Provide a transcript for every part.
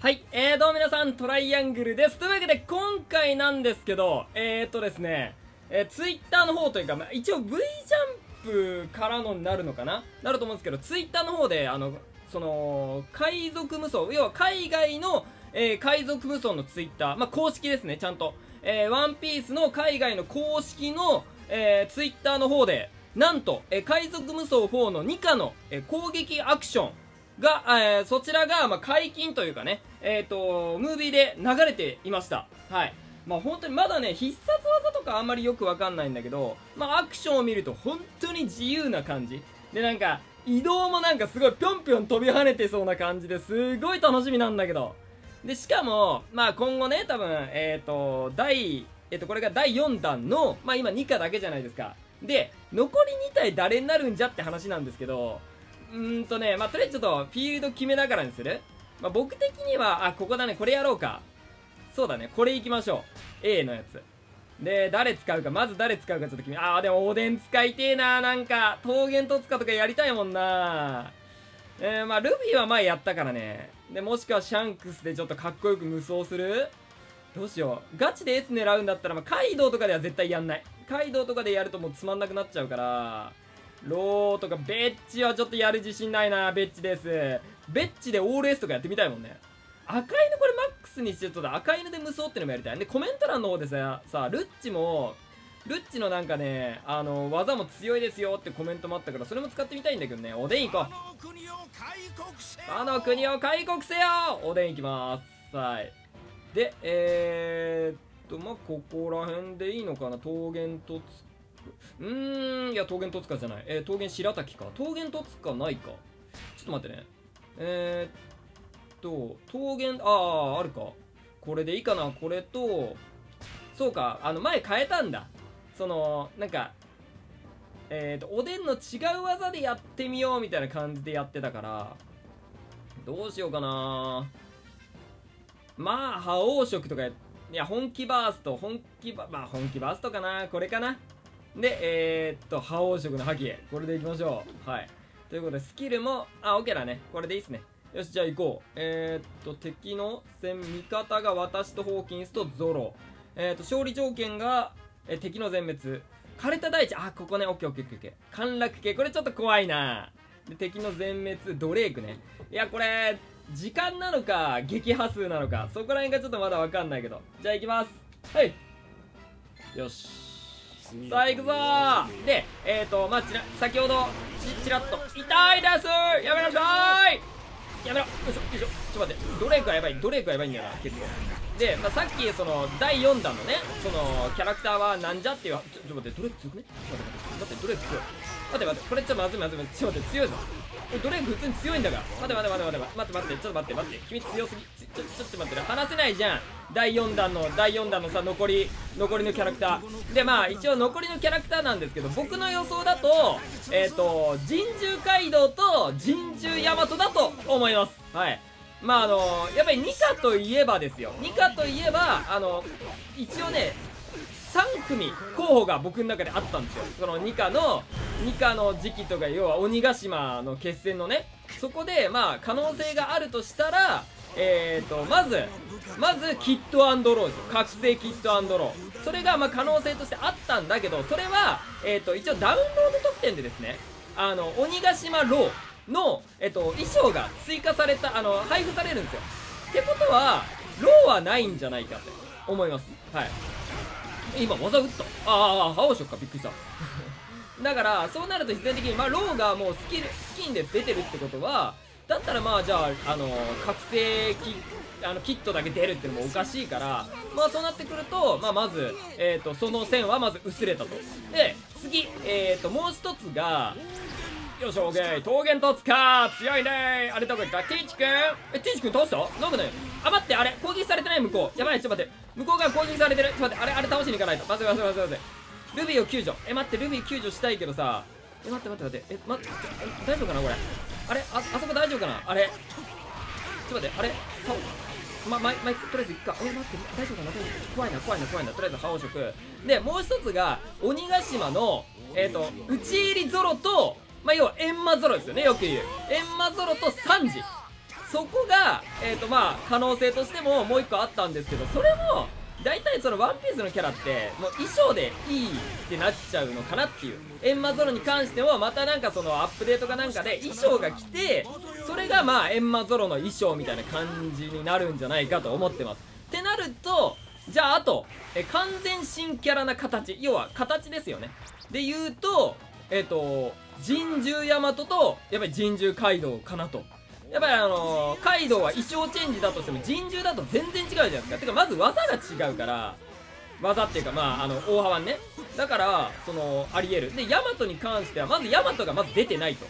はい、えー、どうも皆さん、トライアングルです。というわけで、今回なんですけど、えーとですね、えー、ツイッターの方というか、まあ、一応 V ジャンプからのになるのかな？なると思うんですけど、ツイッターの方で、あの、その、海賊無双、要は海外の、えー、海賊無双のツイッター、まあ、公式ですね、ちゃんと。えー、ワンピースの海外の公式の、えー、ツイッターの方で、なんと、えー、海賊無双4の2課の、えー、攻撃アクション、が、えー、そちらが、まあ、解禁というかね、えっ、ー、と、ムービーで流れていました。はい。まあ、本当にまだね、必殺技とかあんまりよくわかんないんだけど、まあ、アクションを見ると本当に自由な感じ。で、なんか、移動もなんかすごいぴょんぴょん飛び跳ねてそうな感じですごい楽しみなんだけど。で、しかも、まあ今後ね、多分、えっ、ー、と、第、えっ、ー、と、これが第4弾の、まあ今2課だけじゃないですか。で、残り2体誰になるんじゃって話なんですけど、うーんとね、まあ、とりあえずちょっとフィールド決めながらにする。まあ、僕的には、あ、ここだね、これやろうか。そうだね、これ行きましょう。A のやつ。で、誰使うか、まず誰使うかちょっと決め、あー、でもおでん使いてえななんか、桃源戸塚とかやりたいもんなえー、まあ、ルビーは前やったからね。で、もしくはシャンクスでちょっとかっこよく無双するどうしよう。ガチで S 狙うんだったら、まあ、カイドウとかでは絶対やんない。カイドウとかでやるともうつまんなくなっちゃうから、ローとかベッチはちょっとやる自信ないなベッチです。ベッチでオール S とかやってみたいもんね。赤犬これマックスにしてちょっと赤犬で無双ってのもやりたい。でコメント欄の方でささルッチもルッチのなんかねあの技も強いですよってコメントもあったからそれも使ってみたいんだけどね。おでん行こう。あの国を開国せよ。おでん行きます。はい。でえー、っとまあここら辺でいいのかな。桃源とうーん、いや、桃源戸塚じゃない。えー、桃源白滝か。桃源戸塚ないか。ちょっと待ってね。えー、っと、桃源、ああ、あるか。これでいいかな。これと、そうか、あの、前変えたんだ。その、なんか、えー、と、おでんの違う技でやってみようみたいな感じでやってたから、どうしようかなまあ、覇王色とかいや、本気バースト、本気バ、まあ、本気バーストかなこれかなで、えー、っと、覇王色の覇気これでいきましょう。はい。ということで、スキルも、あ、OK だね。これでいいっすね。よし、じゃあ行こう。えー、っと、敵の戦、味方が私とホーキンスとゾロ。えー、っと、勝利条件が、え、敵の全滅。枯れた大地。あ、ここね、オッケーオッケーオッケー。陥落系。これちょっと怖いなで、敵の全滅、ドレイクね。いや、これ、時間なのか、撃破数なのか、そこら辺がちょっとまだわかんないけど。じゃあ行きます。はい。よし。さあ行くぞでえっ、ー、とまあちら先ほどちちらっと。痛いです。やめなさい。やめろ。よいしょよいしょ。ちょっと待って。ドレイクはやばいドレイクはやばいんだよな結構。で、まあ、さっきその第4弾のねそのキャラクターはなんじゃっていうちょちょ待って。ドレイク強くねちょっと待って。待ってドレイク強い待って待って。これちょっとまずいまずいまずい。ちょっと待って。強いぞ。ドレイク普通に強いんだから。待って待って待って待って。待って待て。ちょっと待って待って。君強すぎ。ちょちょっと待って。離せないじゃん。第4弾の第4弾のさ残り残りのキャラクター。でまあ一応残りのキャラクターなんですけど僕の予想だとえっ、ー、と神獣街道と神獣大和だと思います。はい。まああのやっぱり2課といえばですよ。2課といえばあの一応ね3組候補が僕の中であったんですよ。その2課の2課の時期とか要は鬼ヶ島の決戦のね。そこでまあ可能性があるとしたらえーとまずまずキッドローですよ覚醒キッドロー。それがまあ可能性としてあったんだけどそれはえーと一応ダウンロード特典でですねあの鬼ヶ島ローの、えっと、衣装が追加されたあの配布されるんですよ。ってことはローはないんじゃないかって思います。はい。今技打った。ああ覇王色かびっくりした。だからそうなると必然的にまあローがもうスキルスキンで出てるってことはだったらまあじゃああの覚醒キあのキットだけ出るっていうのもおかしいからまあそうなってくると、まあ、まず、えーと、その線はまず薄れたとで次、えーと、もう一つがよしょ、オッケー。桃源突か強いねあれどこ行った？ティーチ君？え、ティーチ君倒した？なんかねあ、待って、あれ攻撃されてない向こう。やばい、ちょっと待って。向こうが攻撃されてる。ちょっと待って、あれ、あれ倒しに行かないと。待って待って待って待って。ルビーを救助。え、待って、ルビー救助したいけどさ。え、待って待って待って。え、待って、大丈夫かなこれ。あれあ、あそこ大丈夫かなあれ。ちょっと待って、あれま、ま、ま、とりあえず行くか。え、待って、大丈夫かな怖いな、怖いな、怖いな。とりあえず、覇王色。で、もう一つが、鬼ヶ島の、えっ、ー、と、打ち入りゾロと、まあ、要は、エンマゾロですよね、よく言う。エンマゾロとサンジ。そこがえっ、とまあ可能性としてももう一個あったんですけどそれも大体そのワンピースのキャラってもう衣装でいいってなっちゃうのかなっていう。エンマゾロに関してもまたなんかそのアップデートかなんかで衣装が来てそれがまあエンマゾロの衣装みたいな感じになるんじゃないかと思ってます。ってなるとじゃああとえ完全新キャラな形。要は形ですよね。で言うとえっ、と神獣大和とやっぱり神獣街道かなと。やっぱりあのー、カイドウは衣装チェンジだとしても神獣だと全然違うじゃないですか。てかまず技が違うから技っていうかまああの大幅にね。だからそのありえるでヤマトに関してはまずヤマトがまず出てないと。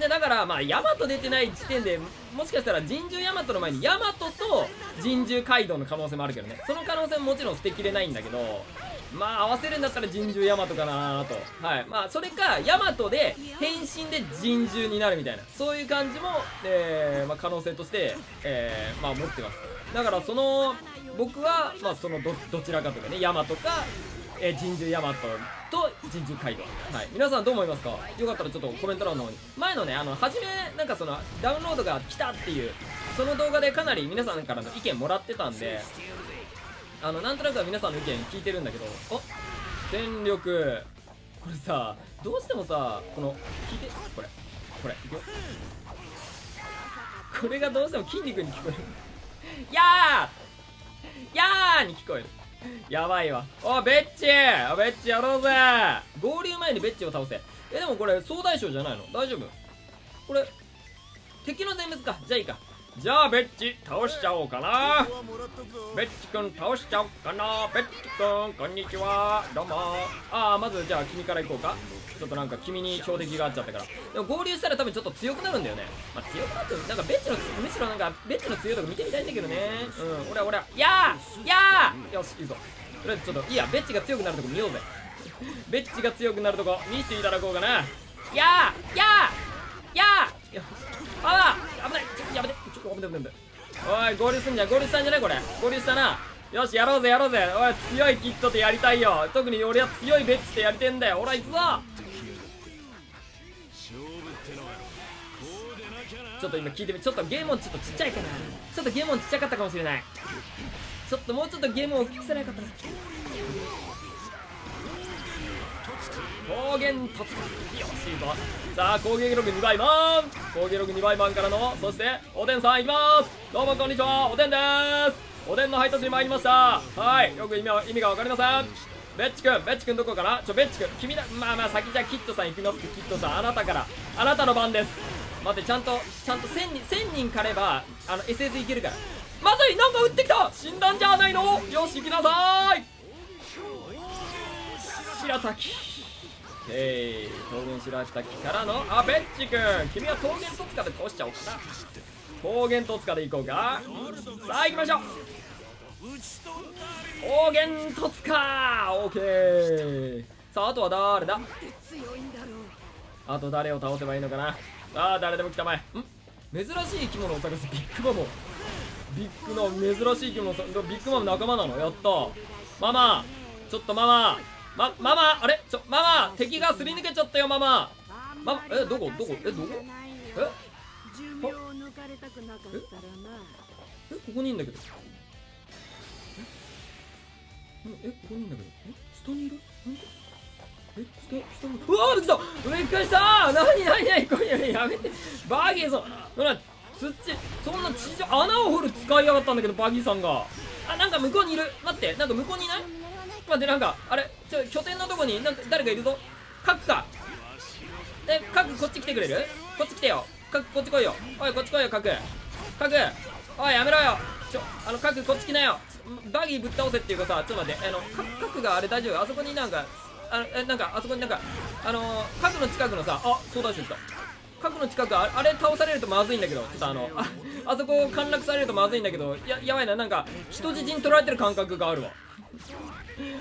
でだからまあヤマト出てない時点でもしかしたら神獣ヤマトの前にヤマトと神獣街道の可能性もあるけどね。その可能性ももちろん捨てきれないんだけどまあ合わせるんだったら神獣ヤマトかなと。はい。まあそれかヤマトで変身で神獣になるみたいな。そういう感じも、えーまあ、可能性として、えーまあ持ってます。だからその僕はまあそのどどちらかとかねヤマトかえー、神獣ヤマトと神獣街道はい。皆さんどう思いますか？よかったらちょっとコメント欄の方に。前のねあの初めなんかそのダウンロードが来たっていうその動画でかなり皆さんからの意見もらってたんであのなんとなくは皆さんの意見聞いてるんだけどお？戦力。これさどうしてもさこの聞いてこれこれいくこれがどうしても筋肉に聞こえる。やー！やーに聞こえる。やばいわ。おベッチおベッチやろうぜ！合流前にベッチを倒せ。えでもこれ総大将じゃないの？大丈夫？これ敵の全滅か。じゃあいいか。じゃあベッチ倒しちゃおうかな。ベッチ君倒しちゃおうかな。ベッチ君こんにちは。どうも。ああまずじゃあ君から行こうか。ちょっとなんか君に標的があっちゃったから。でも合流したら多分ちょっと強くなるんだよね。まあ強くなってなんかベッチのむしろなんかベッチの強いとこ見てみたいんだけどね。うん俺は俺は。やーやー。よしいいぞ。とりあえずちょっといいやベッチが強くなるとこ見ようぜ。ベッチが強くなるとこ見せていただこうかな。やーやーやー。よあ危ない危ないおい。合流すんじゃん合流したんじゃないこれ。合流したな。よしやろうぜやろうぜ。おい強いキットでやりたいよ。特に俺は強いベッチでやりてんだよ。ほら行くぞ。ちょっと今聞いてみちょっとゲームちょっとちっちゃいかなちょっとゲームちっちゃかったかもしれない。ちょっともうちょっとゲームを大きくせなかったな。高原突破よしいいぞさあ攻撃力2倍マン攻撃力2倍マンからのそしておでんさんいきます。どうもこんにちはおでんですおでんの配達に参りました。はいよく意味は意味が分かりませんベッチ君ベッチ君どこかなちょベッチ君君だまあまあ先じゃキットさん行きますキットさんあなたから。あなたの番です。待ってちゃんとちゃんと1000人1000人狩ればあの SS いけるからまずいなんか撃ってきた死んだんじゃないのよし行きなさい。白滝。えい桃源白滝からのあベッチ君。君は桃源戸塚で倒しちゃおうかな。桃源戸塚で行こうかさあ行きましょう。桃源戸塚オーケー。さああとは誰だ？あと誰を倒せばいいのかな？さあ誰でも来たまえん？珍しい生き物を探すビッグマム。ビッグの珍しい生き物をビッグマム仲間なの？やった。ママ。ちょっとママ。ま、ママあれ？ちょ、ママ敵がすり抜けちゃったよ、ママ。ママ、え、どこ？どこ？え、どこ？ええ、ここにいんだけど。ええ、ここにいんだけど。え、下にいる？え、下、下にうわー、びっくりした！びっくりした！なになになにこれやめて。バーギーさん。ほら、土、そんな地上、穴を掘る使いやがったんだけど、バーギーさんが。あ、なんか向こうにいる？待って、なんか向こうにいない？待ってなんかあれちょ拠点のとこになんか誰かいるぞ。カクか。えカクこっち来てくれる？こっち来てよ。カクこっち来いよ。おいこっち来いよカクカクおいやめろよ。ちょあのカクこっち来なよ。バギーぶっ倒せっていうかさちょっと待って。あのカカクがあれ大丈夫？あそこになんかあのえなんかあそこになんかあのー、カクの近くのさあそうだし来た。カクの近くあれ倒されるとまずいんだけどちょっとあのああそこを陥落されるとまずいんだけどややばいな。なんか人質に取られてる感覚があるわ。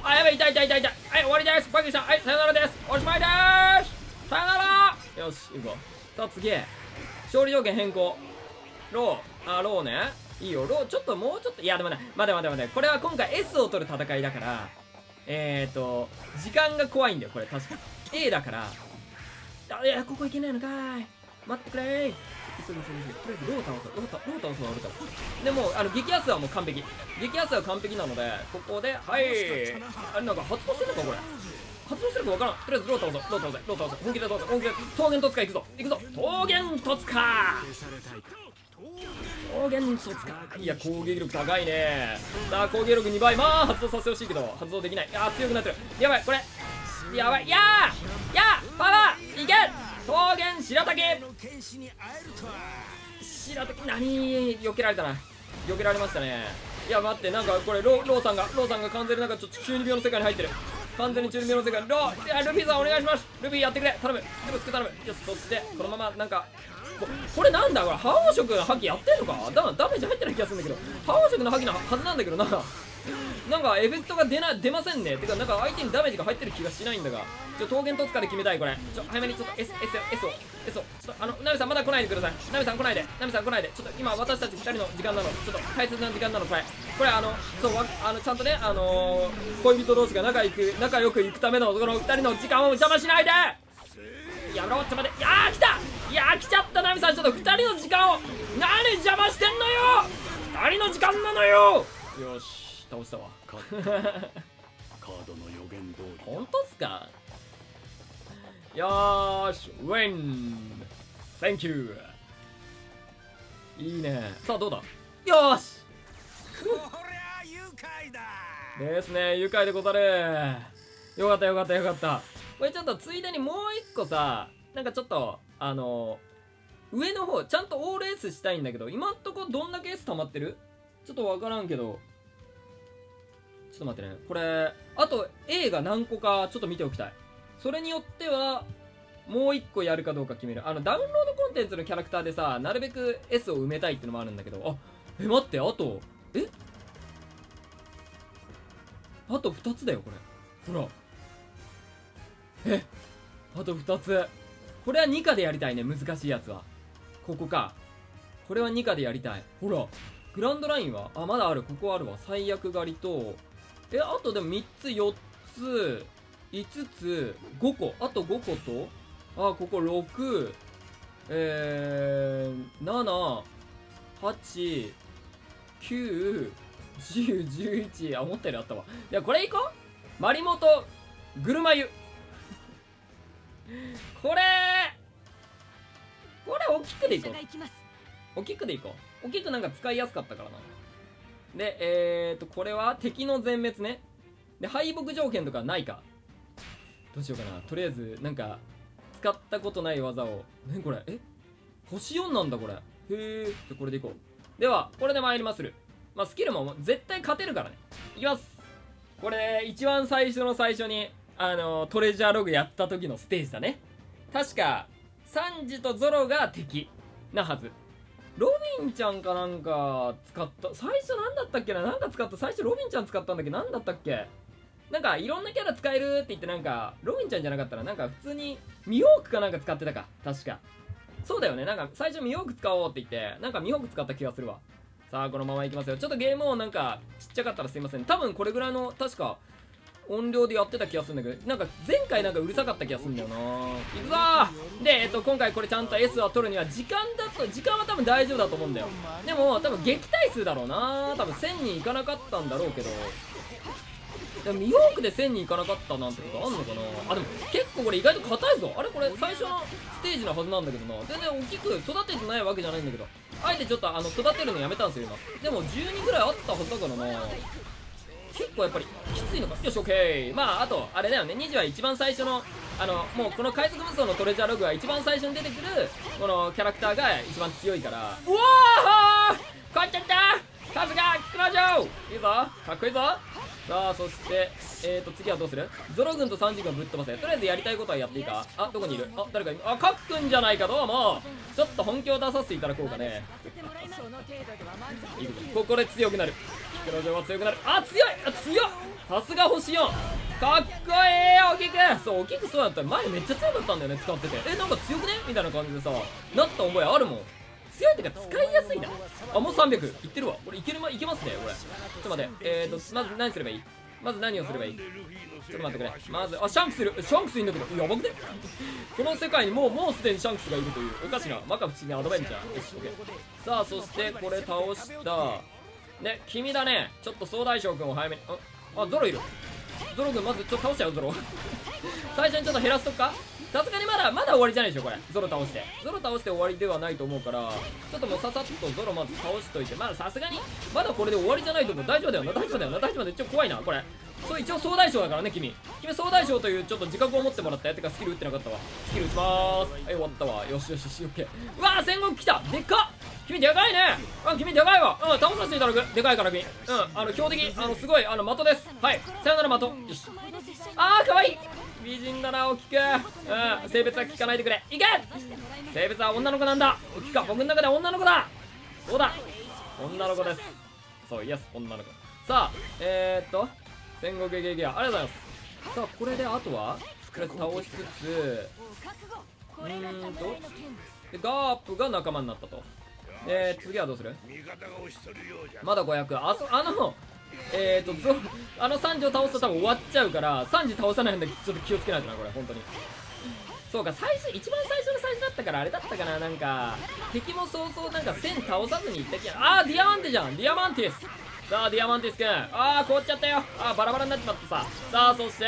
あ、やばい、痛い痛い痛い痛い。はい、終わりです。バギーさん、はい、さよならです。おしまいです。さよならよし、行こう。さあ、次。勝利条件変更。ロー、あ、ローね。いいよ、ロー、ちょっともうちょっと、いや、でもね、待て待て待て。これは今回 S を取る戦いだから、えーと、時間が怖いんだよ、これ、確か。A だから。あ、いや、ここ行けないのかい。待ってくれ急ぎ急ぎ急ぎとりあえずロータンをロータロータンをあるからでもうあの激圧はもう完璧激圧は完璧なのでここではいあれなんか発動してるのかこれ発動してるか分からんとりあえずロータンをロータンをロータンを本気でロータン本気で桃源戸塚行くぞ行くぞ桃源戸塚桃源戸塚いや攻撃力高いねさあ攻撃力2倍まあ発動させてほしいけど発動できないあ強くなってるやばいこれやばいやーやーパワーいけ桃源白滝。白滝何避けられたな。避けられましたね。いや待ってなんかこれロローさんがローさんが完全になんかちょっと中二病の世界に入ってる。完全に中二病の世界ローいやルフィさんお願いします。ルフィやってくれ。頼む。ルフィ頼む。よしそしてこのままなんかここれなんだ？これ覇王色の覇気やってんのか？だダメージ入ってない気がするんだけど。覇王色の覇気のはずなんだけどななんかエフェクトが出な出ませんね。てかなんか相手にダメージが入ってる気がしないんだが。ちょ桃源戸塚で決めたいこれ。ちょ早めにちょっと S, S, S を S を。ちょっとあのナミさんまだ来ないでください。ナミさん来ないで。ナミさん来ないで。ちょっと今私たち2人の時間なの。ちょっと大切な時間なのこれ。これあのそうわあのちゃんとねあのー、恋人同士が仲良く仲良く行くためのこの2人の時間を邪魔しないで。やめろちょっと待って。いやー来た。いやー来ちゃったナミさん。ちょっと2人の時間を何邪魔してんのよ。2人の時間なのよ。よし。倒したわ。カード。の予言通り本当っすか？よーしウィン Thank you! いいね。さあどうだ？よーし！こりゃ愉快だ。ですね愉快でござる。よかったよかったよかった。これちょっとついでにもう一個さなんかちょっとあの上の方ちゃんとオール S したいんだけど今んとこどんだけ S 溜まってる？ちょっとわからんけどちょっと待ってね。これあと A が何個かちょっと見ておきたい。それによってはもう1個やるかどうか決める。あのダウンロードコンテンツのキャラクターでさなるべく S を埋めたいってのもあるんだけど。あえ待ってあとえ？あと2つだよこれ。ほら。え？あと2つ。これは2課でやりたいね難しいやつは。ここか。これは2課でやりたい。ほら。グランドラインは？あまだある。ここあるわ。最悪狩りとえあとでも3つ4つ5つ5個。あと5個とあここ6えー、7 8 9 10、11あ思ったよりあったわ。いやこれいこう。マリモとぐるま湯。これこれ大きくでいこう。大きくでいこう。大きくなんか使いやすかったからなでえーとこれは敵の全滅ね。で敗北条件とかないか。どうしようかな。とりあえずなんか使ったことない技を。何これ？え？星4なんだこれ。へえじゃこれでいこう。ではこれで参りまする。まあスキルも絶対勝てるからね。いきます。これ一番最初の最初にあのトレジャーログやった時のステージだね。確かサンジとゾロが敵なはず。ロビンちゃんかなんか使った最初なんだったっけな？なんか使った最初ロビンちゃん使ったんだけ？なんだったっけ？なんかいろんなキャラ使えるって言ってなんかロビンちゃんじゃなかったらなんか普通にミホークかなんか使ってたか。確か。そうだよね。なんか最初ミホーク使おうって言ってなんかミホーク使った気がするわ。さあこのままいきますよ。ちょっとゲームをなんかちっちゃかったらすいません。多分これぐらいの確か音量でやってた気がするんだけどなんか前回なんかうるさかった気がするんだよな。いくぞー。で、えっと、今回これちゃんと S は取るには時間だと時間は多分大丈夫だと思うんだよ。でも多分撃退数だろうな。多分1000人いかなかったんだろうけど。でもミホークで1000人いかなかったなんてことあんのかな。あでも結構これ意外と硬いぞ。あれこれ最初のステージのはずなんだけどな。全然大きく育ててないわけじゃないんだけど。あえてちょっとあの育てるのやめたんですよ今。でも12ぐらいあったはずだからな。結構やっぱりきついのか。よし OK まああとあれだよね。2時は一番最初のあのもうこの海賊無双のトレジャーログは一番最初に出てくるこのキャラクターが一番強いから。うわー!勝っちゃった!さすがキクラジョーいいぞ。かっこいいぞ。さあそしてえーと次はどうする?ゾロ軍とサンジ軍ぶっ飛ばせ。とりあえずやりたいことはやっていいか。あどこにいる?あ誰かいる。あカクくんじゃないかどうも。ちょっと本気を出させていただこうかね。その程度では満足いくぞここで強くなる。クラジョーは強くなる。あ強いあ強っさすが星4かっこいい。おきく。そうおきくそうだった。ら前めっちゃ強かったんだよね使ってて。えなんか強くね？みたいな感じでさ。なった覚えあるもん。強いってか使いやすいな。あもう300いってるわ。これいけるまいけますねこれ。ちょっと待って。えーとまず何すればいい？まず何をすればいい？ちょっと待ってくれ。まずあシャンクスいる。シャンクスいるんだけど。やばくね？この世界にもうもうすでにシャンクスがいるという。おかしな。摩訶不思議なアドベンチャー。よし OK さあそしてこれ倒した。ね君だね。ちょっと総大将君を早めに。ああゾロいる。ゾロ君まずちょっと倒しちゃうゾロ。最初にちょっと減らすとくか？さすがにまだまだ終わりじゃないでしょこれ。ゾロ倒して。ゾロ倒して終わりではないと思うからちょっともうささっとゾロまず倒しといて。まださすがにまだこれで終わりじゃないと思う。大丈夫だよな。大丈夫だよな。大丈夫だよちょ怖いな。これそう一応総大将だからね君。君総大将というちょっと自覚を持ってもらったやてかスキル打ってなかったわ。スキル打ちまーす。はい終わったわ。よしよししオッケーうわー戦国来た。でかっ。君でかいね。あ君でかいわ。うん倒させていただく。でかいから君。うんあの標的あのすごいあの的です。はい。さよなら的。よし。あーかわいい。美人だな大きくうん性別は聞かないでくれ。いけ。性別は女の子なんだ。大きか。僕の中では女の子だ。そうだ？女の子です。そうイエス女の子。さあえー、っと。戦国ゲゲゲありがとうございますさあこれであとはとりあえず倒しつつうーんとでガープが仲間になったとで次はどうするまだ500あそあのえーとゾあの3時を倒すと多分終わっちゃうから3時倒さないんでちょっと気をつけないとなこれ本当にそうか最初一番最初の最初だったからあれだったかななんか敵も早々なんか1000倒さずにいったきゃあーディアマンテじゃんディアマンティスさあディアマンティス君。あー凍っちゃったよ。あーバラバラになっちまったさ。さあそして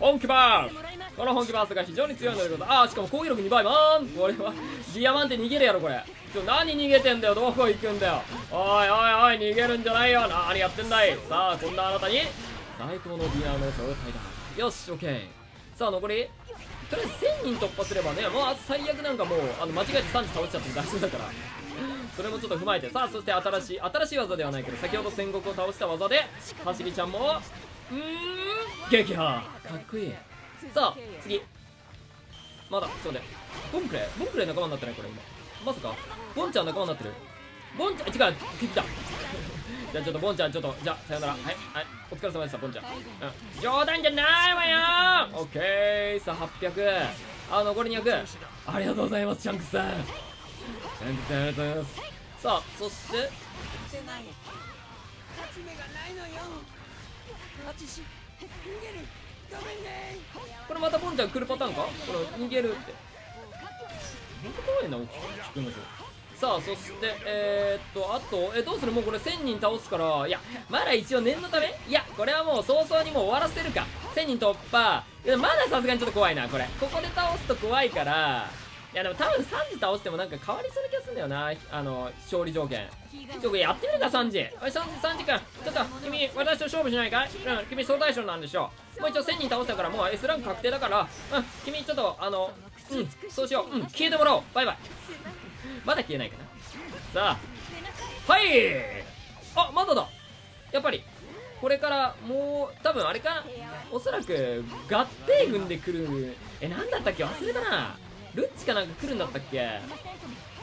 本気バース。この本気バースが非常に強いのでございます。あしかも攻撃力2倍マンこれはディアマンティ逃げるやろこれ。ちょ何逃げてんだよ。どこ行くんだよ。おいおいおい逃げるんじゃないよ。何やってんだい。さあこんなあなたに。最高のディアの状態だ。よしオッケーさあ残りとりあえず1000人突破すればねもう最悪なんかもうあの間違えてサンジ倒しちゃって大丈夫だから。それもちょっと踏まえて。さあそして新しい新しい技ではないけど先ほどセンゴクを倒した技で走りちゃんもうーん撃破。かっこいい。さあ次。まだちょっと待って。ボンクレー？ボンクレー仲間になってない？これ今。まさか？ボンちゃん仲間になってる？ボンちゃん違う。敵だ。じゃあちょっとボンちゃんちょっとじゃあさよなら。はいはい。お疲れ様でしたボンちゃん、うん、冗談じゃないわよ。オッケー。さあ800あ残り200ありがとうございますチャンクさん。チャンクさんありがとうございます。さあそして。これまたボンちゃん来るパターンか？これ逃げるって。ほんと怖いな聞くのさあそしてえー、っとあとえどうする？もうこれ1000人倒すから。いやまだ一応念のため。いやこれはもう早々にもう終わらせるか。1000人突破。いやまださすがにちょっと怖いなこれ。ここで倒すと怖いからいやでも多分3時倒してもなんか変わりそうな気がするんだよな。あの勝利条件。ちょっとやってみるか3時おい3時3時間ちょっと君私と勝負しないかい？うん君総大将なんでしょもう一応1000人倒したからもう S ランク確定だから。うん君ちょっとあのうんそうしよう。うん消えてもらおう。バイバイ。まだ消えないかな。さあ。はい。あまだだ。やっぱりこれからもう多分あれかおそらく合併軍で来る。えなんだったっけ？忘れたな。ルッチかなんか来るんだったっけ？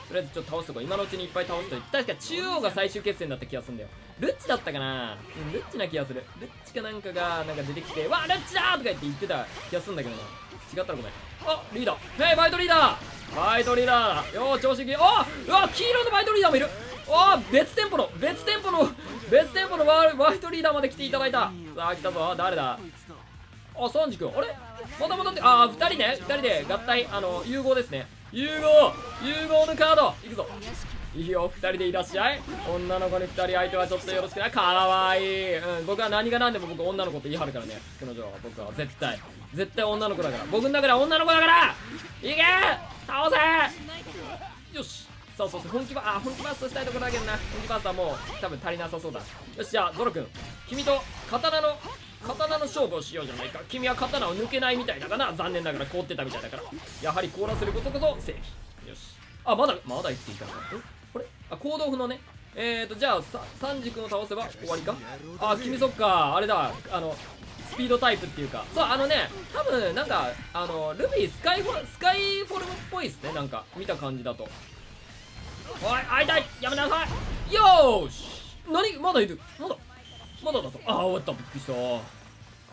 とりあえずちょっと倒すとこ今のうちにいっぱい倒すと確か中央が最終決戦だった気がするんだよ。ルッチだったかな？うんルッチな気がする。ルッチかなんかがなんか出てきてわルッチだーとか言って言ってた気がするんだけどな。違ったらごめん。あリーダー。へいバイトリーダー。バイトリーダー。よー調子いいあうわ黄色のバイトリーダーもいる。あ別店舗の別店舗の別店舗のバイトリーダーまで来ていただいた。さあ来たぞ。誰だ？あサンジ君。あれ？また戻ってああ2人ね2人で合体あの融合ですね。融合融合のカード。いくぞ。いいよ2人でいらっしゃい。女の子に2人相手はちょっとよろしくない。かわいい、うん、僕は何が何でも僕女の子って言い張るからね。彼女は僕は。絶対。絶対女の子だから。僕の中では女の子だから。いけ！倒せ！よし。そうそうそう本気バあ本気バーストしたいところだけどな。本気バーストはもう多分足りなさそうだ。よしじゃあゾロ君。君と刀の刀の勝負をしようじゃないか。君は刀を抜けないみたいだかな。残念ながら凍ってたみたいだから。やはり凍らせることこそ正義。よし。あまだまだ言っていたのか。えこれ？あ行動譜のね。えーとじゃあさサンジ君を倒せば終わりか？あ君そっか。あれだ。あのスピードタイプっていうか。そうあのね多分なんかあのルビースカイフォスカイフォルムっぽいですね。なんか見た感じだと。おい会いたい！やめなさい！よーし！何？まだいる？まだ？まだだと。ああ終わった。びっくりした。よ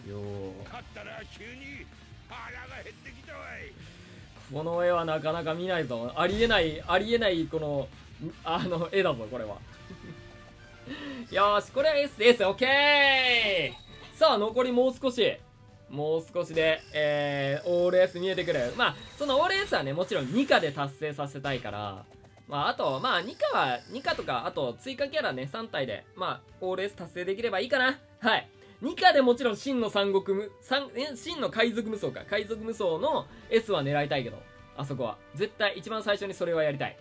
ー。勝ったら急に腹が減ってきたわいこの絵はなかなか見ないぞ。ありえないありえないこのあの絵だぞこれは。よーしこれはオッケーさあ残りもう少し。もう少しで、えー、オール S 見えてくる。まあそのオール S はねもちろん2課で達成させたいからまああとまあ2課は2課とかあと追加キャラね3体で。まあオール S 達成できればいいかな。はい。2課でもちろん真の三国無三え真の海賊無双か。海賊無双の S は狙いたいけどあそこは。絶対一番最初にそれはやりたい。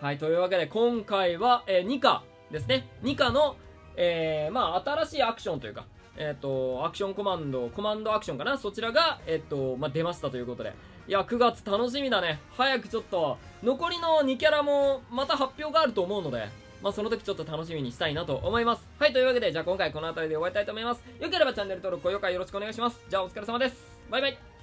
はいというわけで今回は、えー、2課ですね。2課のえー、まあ新しいアクションというかえっ、ー、と、アクションコマンド、コマンドアクションかな？そちらが、えっ、ー、と、まあ、出ましたということで。いや、9月楽しみだね。早くちょっと、残りの2キャラも、また発表があると思うので、まあ、その時ちょっと楽しみにしたいなと思います。はい、というわけで、じゃあ今回この辺りで終わりたいと思います。よければチャンネル登録、高評価よろしくお願いします。じゃあお疲れ様です。バイバイ。